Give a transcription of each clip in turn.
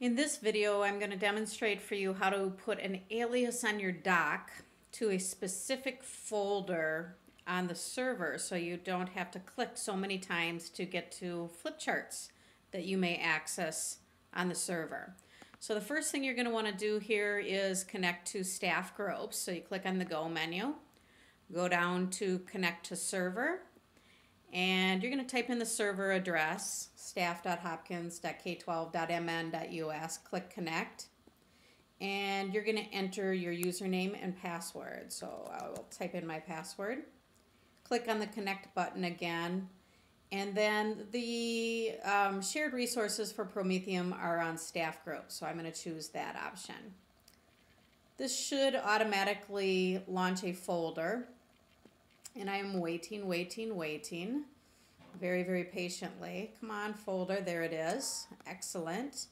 In this video, I'm going to demonstrate for you how to put an alias on your dock to a specific folder on the server so you don't have to click so many times to get to flip charts that you may access on the server. So the first thing you're going to want to do here is connect to staff groups. So you click on the Go menu, go down to Connect to Server, and you're going to type in the server address, staff.hopkins.k12.mn.us, click connect, and you're going to enter your username and password. So I will type in my password, click on the connect button again, and then the um, shared resources for Promethean are on staff group, so I'm going to choose that option. This should automatically launch a folder and I am waiting, waiting, waiting very, very patiently. Come on, folder, there it is. Excellent.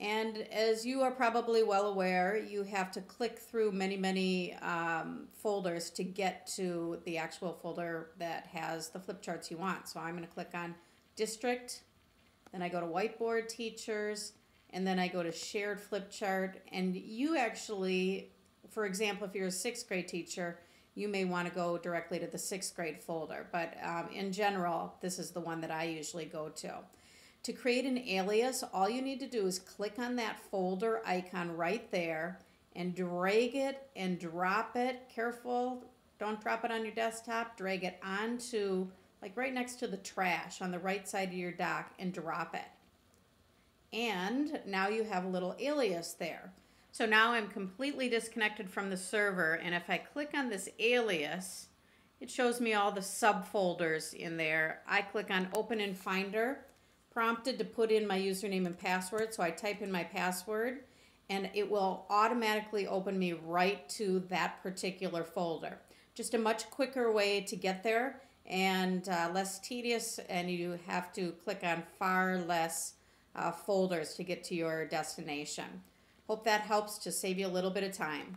And as you are probably well aware, you have to click through many, many um, folders to get to the actual folder that has the flip charts you want. So I'm going to click on district, then I go to whiteboard teachers, and then I go to shared flip chart. And you actually, for example, if you're a sixth grade teacher, you may want to go directly to the sixth grade folder. But um, in general, this is the one that I usually go to. To create an alias, all you need to do is click on that folder icon right there and drag it and drop it. Careful, don't drop it on your desktop. Drag it onto, like right next to the trash on the right side of your dock and drop it. And now you have a little alias there. So now I'm completely disconnected from the server and if I click on this alias, it shows me all the subfolders in there. I click on open in Finder, prompted to put in my username and password, so I type in my password and it will automatically open me right to that particular folder. Just a much quicker way to get there and uh, less tedious and you have to click on far less uh, folders to get to your destination. Hope that helps to save you a little bit of time.